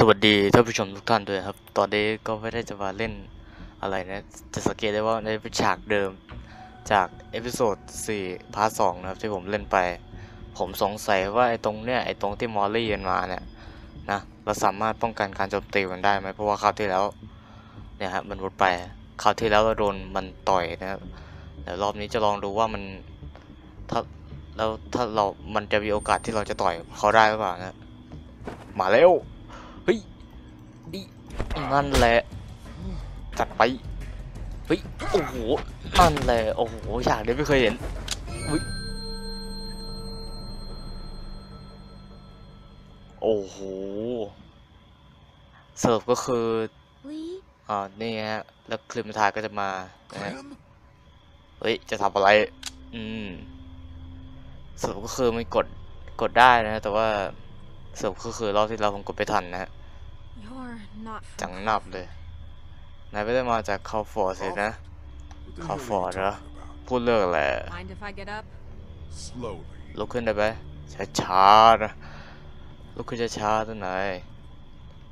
สวัสดีท่านผู้ชมทุกท่านด้วยครับ ตอนนี้ก็ไม่ได้จะมาเล่นอะไรนะ จะสังเกตได้ว่าในฉากเดิมจาก episode 4 part สองนะครับที่ผมเล่นไป ผมสงสัยว่าไอ้ตรงเนี้ยไอ้ตรงที่ Molly มันมาเนี่ยนะเราสามารถป้องกันการโจมตีมันได้ไหมเพราะว่าคราวที่แล้วเนี่ยฮะมันรุดไปคราวที่แล้วเราโดนมันต่อยนะครับเดี๋ยวรอบนี้จะลองดูว่ามันถ้าแล้วถ้าเรา มันจะมีโอกาสที่เราจะต่อยเขาได้หรือเปล่านะมาแล้ว นี่นั่นแหละ จัดไป เฮ้ย โอ้โห นั่นแหละ โอ้โห ฉากนี้ไม่เคยเห็นอุ๊ยโอ้โหสรุปก็คือ Lee? อ่านี่ฮะ แล้วคลิมทายก็จะมานะฮะ Clem? เฮ้ย จะทำอะไร อืมสรุปก็คือมันกด กดได้นะ แต่ว่าสรุปก็คือรอบที่เราผมกดไปทันนะฮะ You're not from จังนับเลย นายไม่ได้มาจากคาฟอร์สินะ What the How hell are far, you huh? talking about? พูดเรื่องอะไร Mind if I get up? Slowly. ลุกขึ้นได้ไหมช้าช้าๆนะลุกขึ้นช้าช้าๆตัวไหนอย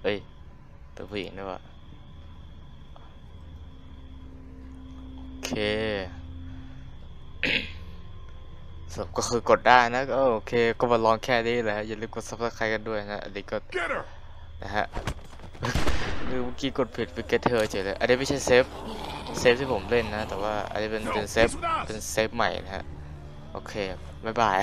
เอ้ยตัวผู้หญิงด้วยวะโอเคสรุปก็คือกดได้นะก็โอเค ก็มาลองแค่นี้แหละอย่าลืมกด subscribe กันด้วยนะอันนี้ก็ Get her! นะฮะ คือเมื่อกี้กดผิดไป Get her เฉยเลยอันนี้ไม่ใช่ save save ที่ผมเล่นนะ แต่ว่าอันนี้เป็นเป็น save เป็น save ใหม่นะฮะ โอเค บ๊ายบาย